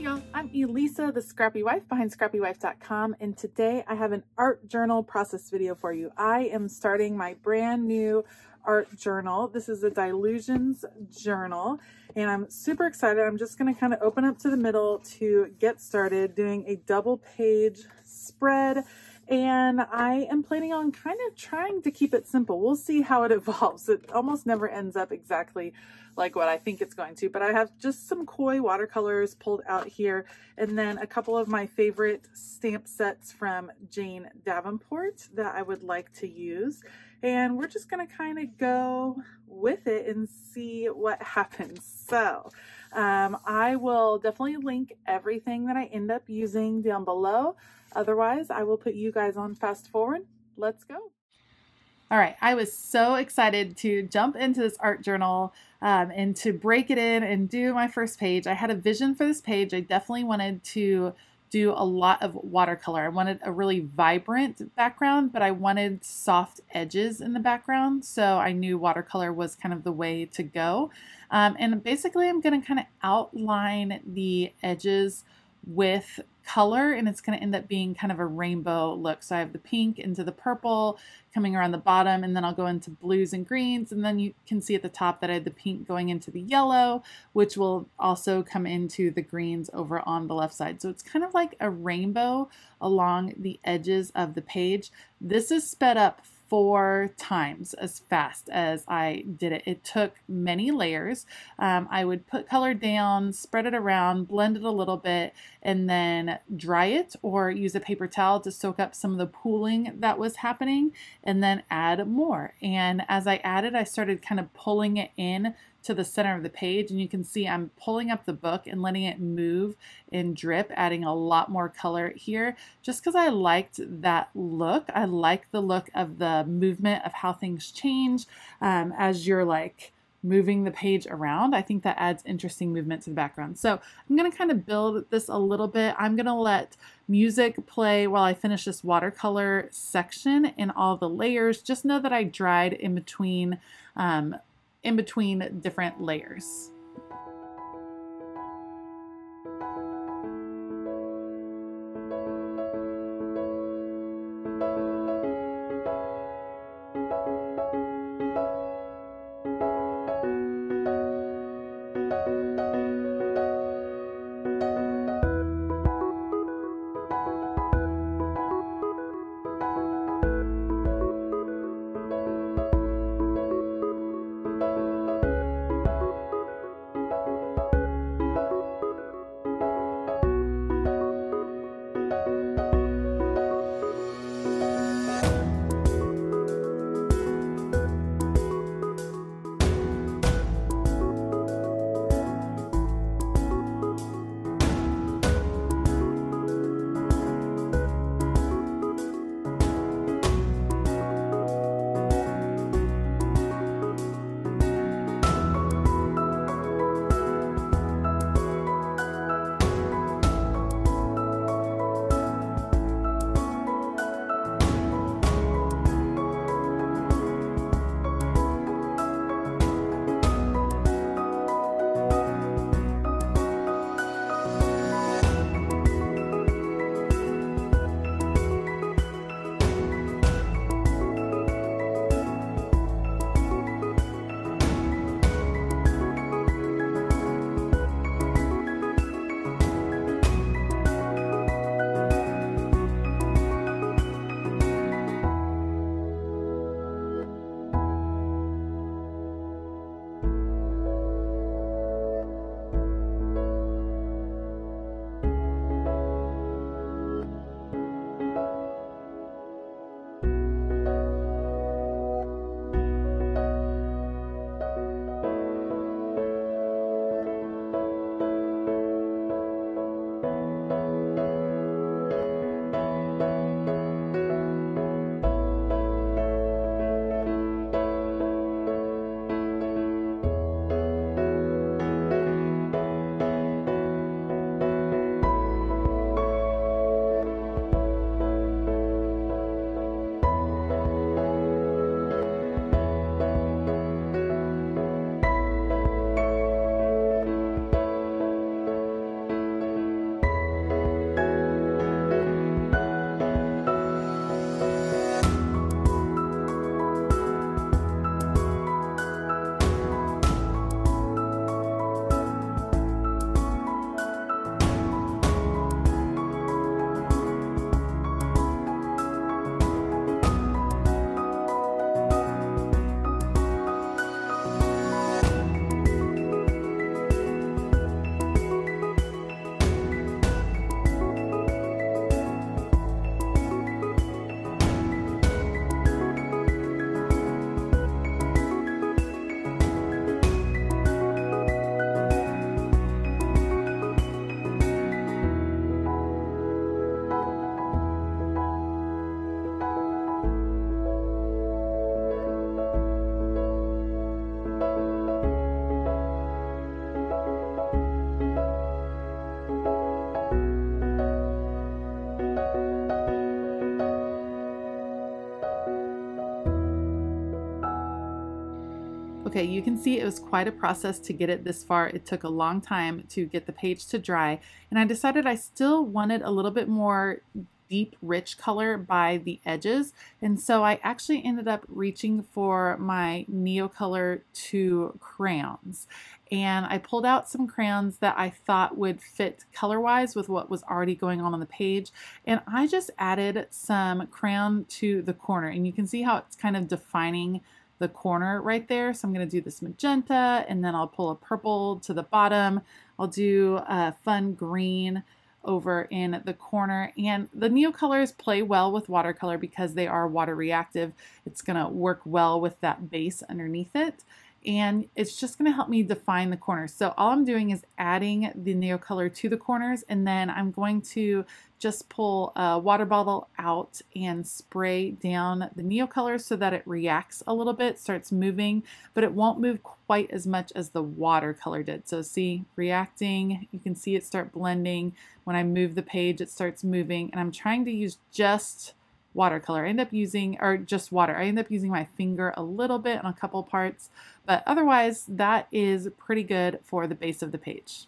y'all, I'm Elisa, the Scrappy Wife behind scrappywife.com, and today I have an art journal process video for you. I am starting my brand new art journal. This is a Dylusions journal, and I'm super excited. I'm just going to kind of open up to the middle to get started doing a double page spread and I am planning on kind of trying to keep it simple. We'll see how it evolves. It almost never ends up exactly like what I think it's going to, but I have just some koi watercolors pulled out here and then a couple of my favorite stamp sets from Jane Davenport that I would like to use. And we're just going to kind of go with it and see what happens. So um, I will definitely link everything that I end up using down below. Otherwise, I will put you guys on fast forward. Let's go. All right, I was so excited to jump into this art journal um, and to break it in and do my first page. I had a vision for this page. I definitely wanted to do a lot of watercolor. I wanted a really vibrant background, but I wanted soft edges in the background. So I knew watercolor was kind of the way to go. Um, and basically I'm gonna kind of outline the edges with color and it's going to end up being kind of a rainbow look. So I have the pink into the purple coming around the bottom and then I'll go into blues and greens and then you can see at the top that I had the pink going into the yellow which will also come into the greens over on the left side. So it's kind of like a rainbow along the edges of the page. This is sped up four times as fast as I did it. It took many layers. Um, I would put color down, spread it around, blend it a little bit, and then dry it or use a paper towel to soak up some of the pooling that was happening and then add more. And as I added, I started kind of pulling it in to the center of the page and you can see I'm pulling up the book and letting it move and drip adding a lot more color here. Just because I liked that look I like the look of the movement of how things change um, as you're like moving the page around. I think that adds interesting movement to the background. So I'm gonna kind of build this a little bit. I'm gonna let music play while I finish this watercolor section in all the layers. Just know that I dried in between um, in between different layers. Okay, you can see it was quite a process to get it this far. It took a long time to get the page to dry, and I decided I still wanted a little bit more deep rich color by the edges and so I actually ended up reaching for my Neocolor 2 crayons and I pulled out some crayons that I thought would fit color-wise with what was already going on on the page and I just added some crayon to the corner and you can see how it's kind of defining the corner right there. So I'm going to do this magenta and then I'll pull a purple to the bottom. I'll do a fun green over in the corner and the Neocolors play well with watercolor because they are water reactive. It's going to work well with that base underneath it and it's just going to help me define the corners. So all I'm doing is adding the Neocolor to the corners and then I'm going to just pull a water bottle out and spray down the Neocolor so that it reacts a little bit, starts moving, but it won't move quite as much as the watercolor did. So see, reacting, you can see it start blending. When I move the page, it starts moving and I'm trying to use just watercolor. I end up using, or just water, I end up using my finger a little bit on a couple parts, but otherwise that is pretty good for the base of the page.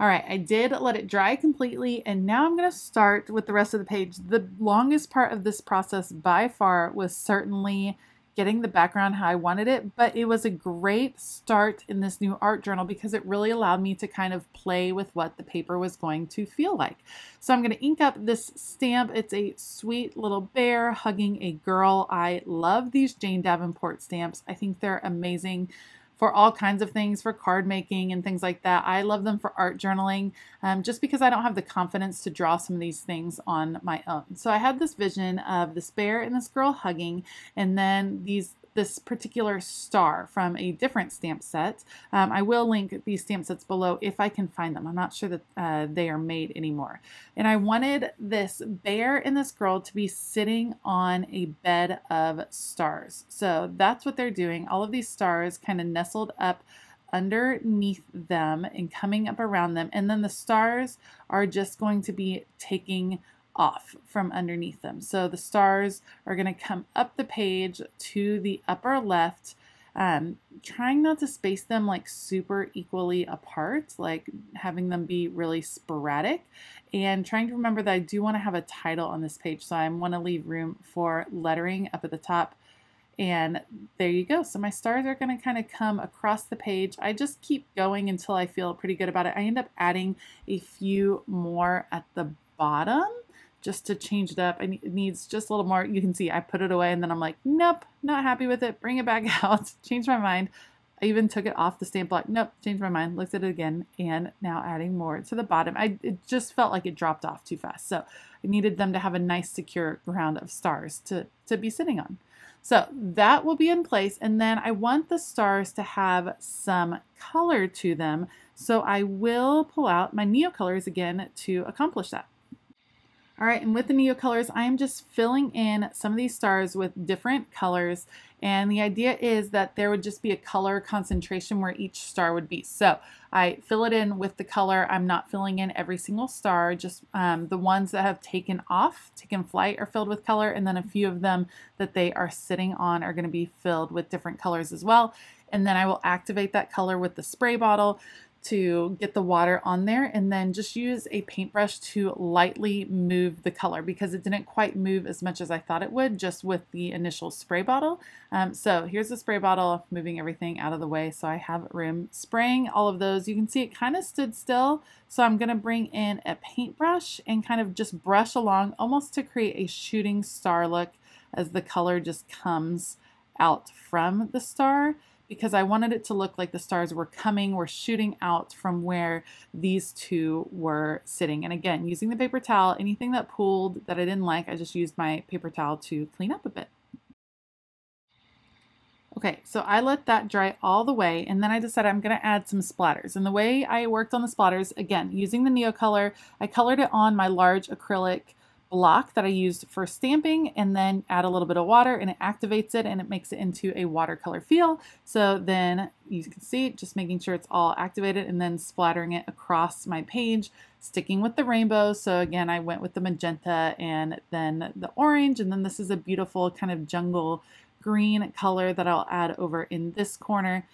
All right, I did let it dry completely and now I'm gonna start with the rest of the page. The longest part of this process by far was certainly getting the background how I wanted it, but it was a great start in this new art journal because it really allowed me to kind of play with what the paper was going to feel like. So I'm going to ink up this stamp. It's a sweet little bear hugging a girl. I love these Jane Davenport stamps. I think they're amazing for all kinds of things, for card making and things like that. I love them for art journaling um, just because I don't have the confidence to draw some of these things on my own. So I had this vision of this bear and this girl hugging and then these this particular star from a different stamp set. Um, I will link these stamp sets below if I can find them. I'm not sure that uh, they are made anymore. And I wanted this bear and this girl to be sitting on a bed of stars. So that's what they're doing. All of these stars kind of nestled up underneath them and coming up around them. And then the stars are just going to be taking off from underneath them. So the stars are going to come up the page to the upper left, um, trying not to space them like super equally apart, like having them be really sporadic, and trying to remember that I do want to have a title on this page, so I want to leave room for lettering up at the top. And there you go. So my stars are going to kind of come across the page. I just keep going until I feel pretty good about it. I end up adding a few more at the bottom just to change it up. it needs just a little more. You can see I put it away and then I'm like, nope, not happy with it. Bring it back out. Change my mind. I even took it off the stamp block. Nope, changed my mind. Looked at it again and now adding more to the bottom. I It just felt like it dropped off too fast. So I needed them to have a nice secure ground of stars to, to be sitting on. So that will be in place. And then I want the stars to have some color to them. So I will pull out my Neocolors again to accomplish that. All right, and with the Neocolors, I am just filling in some of these stars with different colors. And the idea is that there would just be a color concentration where each star would be. So I fill it in with the color. I'm not filling in every single star, just um, the ones that have taken off, taken flight are filled with color. And then a few of them that they are sitting on are gonna be filled with different colors as well. And then I will activate that color with the spray bottle to get the water on there and then just use a paintbrush to lightly move the color because it didn't quite move as much as I thought it would just with the initial spray bottle. Um, so here's the spray bottle, moving everything out of the way so I have room. Spraying all of those, you can see it kind of stood still. So I'm going to bring in a paintbrush and kind of just brush along almost to create a shooting star look as the color just comes out from the star because I wanted it to look like the stars were coming, were shooting out from where these two were sitting. And again, using the paper towel, anything that pooled that I didn't like, I just used my paper towel to clean up a bit. Okay, so I let that dry all the way and then I decided I'm going to add some splatters. And the way I worked on the splatters, again, using the Neocolor, I colored it on my large acrylic block that I used for stamping and then add a little bit of water and it activates it and it makes it into a watercolor feel. So then you can see just making sure it's all activated and then splattering it across my page, sticking with the rainbow. So again, I went with the magenta and then the orange and then this is a beautiful kind of jungle green color that I'll add over in this corner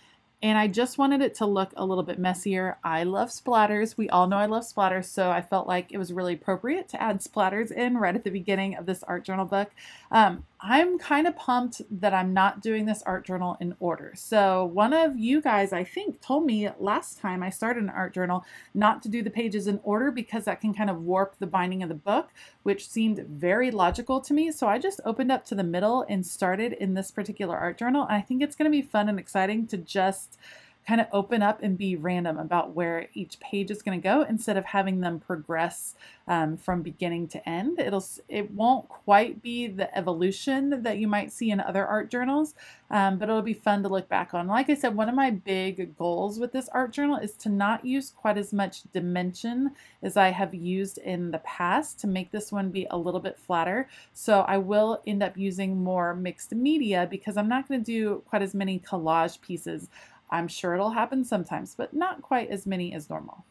and I just wanted it to look a little bit messier. I love splatters. We all know I love splatters, so I felt like it was really appropriate to add splatters in right at the beginning of this art journal book. Um, I'm kind of pumped that I'm not doing this art journal in order. So one of you guys, I think, told me last time I started an art journal not to do the pages in order because that can kind of warp the binding of the book, which seemed very logical to me. So I just opened up to the middle and started in this particular art journal. And I think it's going to be fun and exciting to just kind of open up and be random about where each page is going to go instead of having them progress um, from beginning to end. It'll it won't quite be the evolution that you might see in other art journals, um, but it'll be fun to look back on. Like I said, one of my big goals with this art journal is to not use quite as much dimension as I have used in the past to make this one be a little bit flatter. So I will end up using more mixed media because I'm not going to do quite as many collage pieces. I'm sure it'll happen sometimes, but not quite as many as normal.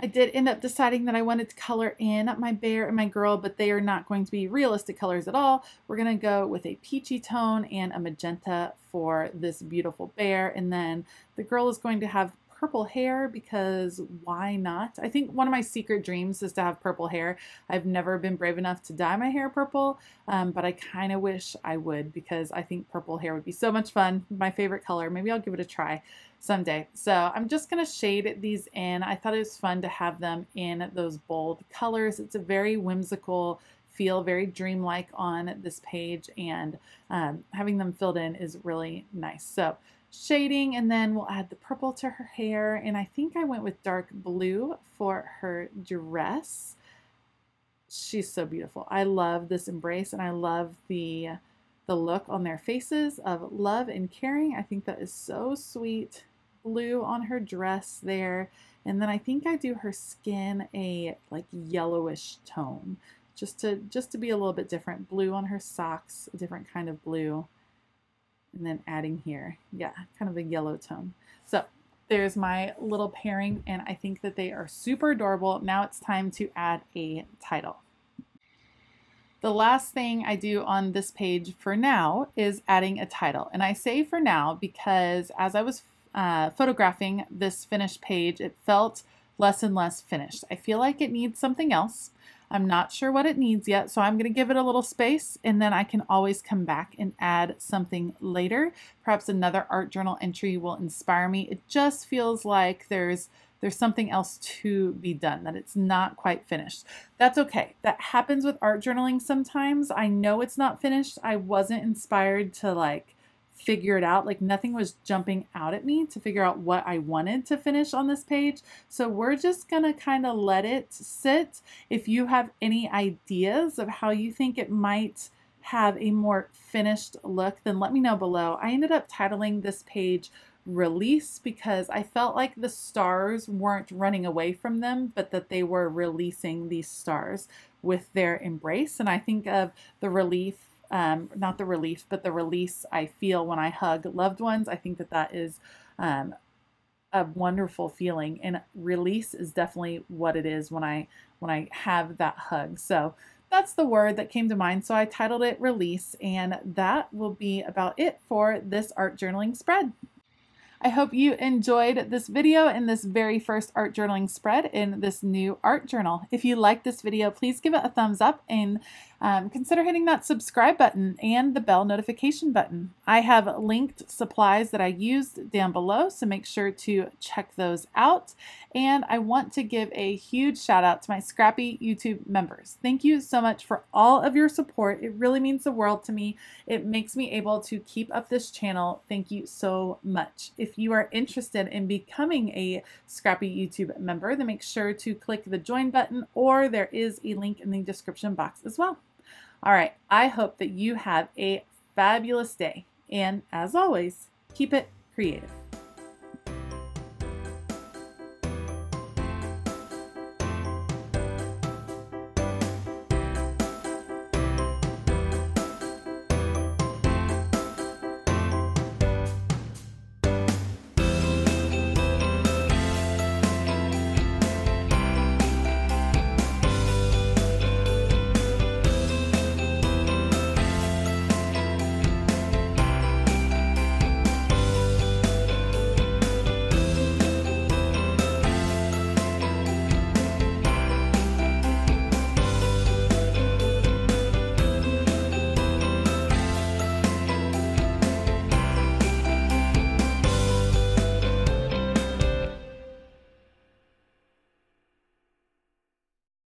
I did end up deciding that I wanted to color in my bear and my girl, but they are not going to be realistic colors at all. We're going to go with a peachy tone and a magenta for this beautiful bear. And then the girl is going to have purple hair because why not? I think one of my secret dreams is to have purple hair. I've never been brave enough to dye my hair purple, um, but I kind of wish I would because I think purple hair would be so much fun. My favorite color. Maybe I'll give it a try someday. So I'm just going to shade these in. I thought it was fun to have them in those bold colors. It's a very whimsical feel very dreamlike on this page and um, having them filled in is really nice. So shading and then we'll add the purple to her hair and I think I went with dark blue for her dress. She's so beautiful. I love this embrace and I love the the look on their faces of love and caring. I think that is so sweet. Blue on her dress there. And then I think I do her skin a like yellowish tone just to just to be a little bit different. Blue on her socks, a different kind of blue and then adding here, yeah, kind of a yellow tone. So there's my little pairing and I think that they are super adorable. Now it's time to add a title. The last thing I do on this page for now is adding a title. And I say for now because as I was uh, photographing this finished page, it felt less and less finished. I feel like it needs something else. I'm not sure what it needs yet, so I'm going to give it a little space and then I can always come back and add something later. Perhaps another art journal entry will inspire me. It just feels like there's there's something else to be done, that it's not quite finished. That's okay. That happens with art journaling sometimes. I know it's not finished. I wasn't inspired to like figure it out. Like nothing was jumping out at me to figure out what I wanted to finish on this page. So we're just going to kind of let it sit. If you have any ideas of how you think it might have a more finished look, then let me know below. I ended up titling this page release because I felt like the stars weren't running away from them, but that they were releasing these stars with their embrace. And I think of the relief um, not the relief, but the release I feel when I hug loved ones. I think that that is um, a wonderful feeling, and release is definitely what it is when I when I have that hug. So that's the word that came to mind. So I titled it release, and that will be about it for this art journaling spread. I hope you enjoyed this video and this very first art journaling spread in this new art journal. If you like this video, please give it a thumbs up and um, consider hitting that subscribe button and the bell notification button. I have linked supplies that I used down below, so make sure to check those out. And I want to give a huge shout out to my Scrappy YouTube members. Thank you so much for all of your support. It really means the world to me. It makes me able to keep up this channel. Thank you so much. If you are interested in becoming a Scrappy YouTube member, then make sure to click the join button or there is a link in the description box as well. All right, I hope that you have a fabulous day. And as always, keep it creative.